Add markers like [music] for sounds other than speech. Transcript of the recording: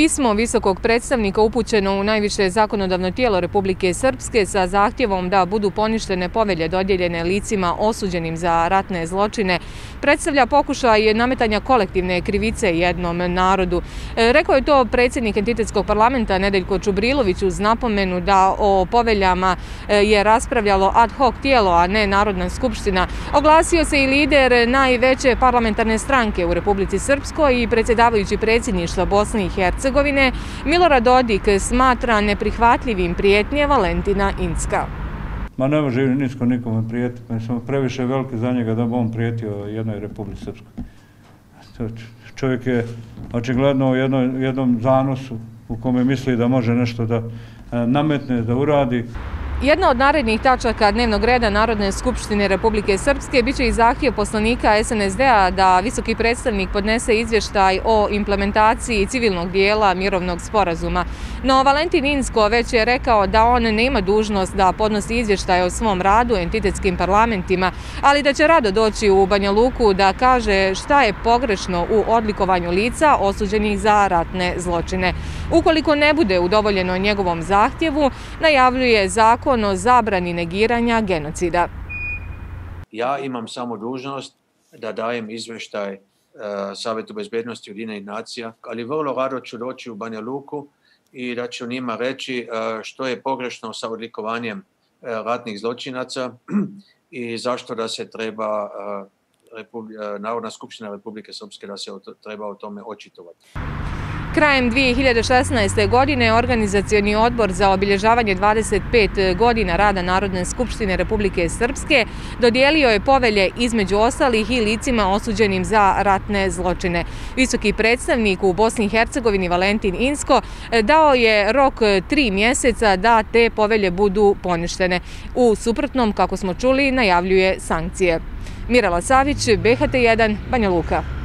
Pismo visokog predstavnika upućeno u najviše zakonodavno tijelo Republike Srpske sa zahtjevom da budu poništene povelje dodjeljene licima osuđenim za ratne zločine predstavlja pokušaj nametanja kolektivne krivice jednom narodu. E, rekao je to predsjednik entitetskog parlamenta Nedeljko Čubrilović uz napomenu da o poveljama e, je raspravljalo ad hoc tijelo, a ne Narodna skupština. Oglasio se i lider najveće parlamentarne stranke u Republici Srpskoj i predsjedavajući predsjedništva Bosne i Hercegovine, Milorad Dodik smatra neprihvatljivim prijetnje Valentina Incka. Ma ne može nisko nikome prijetiti, mi smo previše veliki za njega da bi on prijetio jednoj Republici Srpskoj. Čovjek je očigledno u jednom zanosu u kome misli da može nešto da e, nametne, da uradi. Jedna od narednih tačaka dnevnog reda Narodne skupštine Republike Srpske biće i zahtjev poslanika SNSD-a da visoki predstavnik podnese izvještaj o implementaciji civilnog dijela mirovnog sporazuma. No, Valentin Insko već je rekao da on nema dužnost da podnosi izvještaj o svom radu entitetskim parlamentima, ali da će rado doći u Banja Luku da kaže šta je pogrešno u odlikovanju lica osuđenih za ratne zločine. Ukoliko ne bude udovoljeno njegovom zahtjevu, najavljuje zakon zakon o zabrani negiranja genocida. Ja imam samo dužnost da dajem izveštaj uh, Savjetu bezbednosti Ujedinjenih nacija, ali vrlo rado ću doći u Banja Luku i da ću njima reći e, što je pogrešno sa odlikovanjem e, ratnih zločinaca [clears throat] i zašto da se treba Narodna skupština Republike Srpske da se treba o tome očitovati. Krajem 2016. godine organizacioni odbor za obilježavanje 25 godina rada Narodne skupštine Republike Srpske dodijelio je povelje između ostalih i licima osuđenim za ratne zločine. Visoki predstavnik u Bosni i Hercegovini Valentin Insko dao je rok tri mjeseca da te povelje budu poništene. U suprotnom, kako smo čuli, najavljuje sankcije. Mirala Savić, BHT1, Banja Luka.